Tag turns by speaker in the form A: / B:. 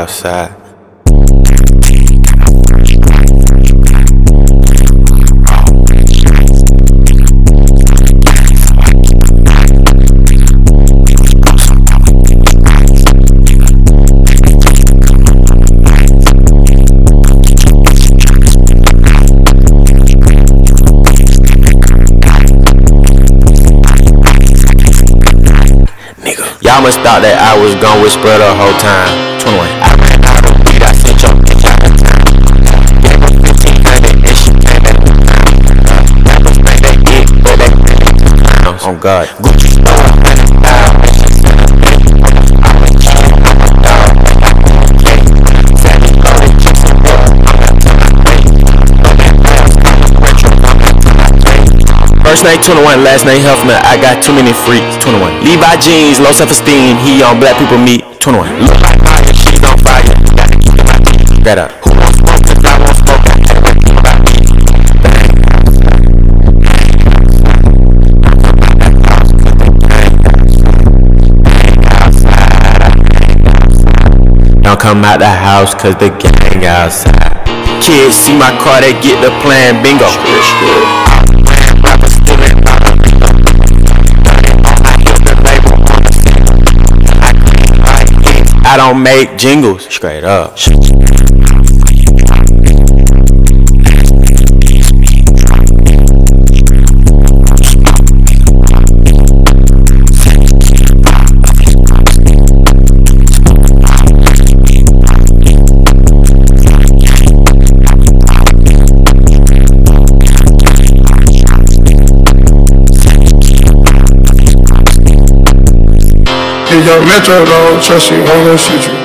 A: outside. Y'all must thought that I was gone with Spread the whole time. 21. Oh, to my way. First name 21, last name Huffman. I got too many freaks. 21. Levi jeans, low self esteem. He on black people meet. 21. Look like fire, she's on fire. Gotta keep it my feet. That up. Come out the house cause the gang outside. Kids see my car, they get the plan, bingo. Rappers stealing my I don't make jingles, straight up.
B: Hey, young Metro, don't trust you, hold on, shoot you.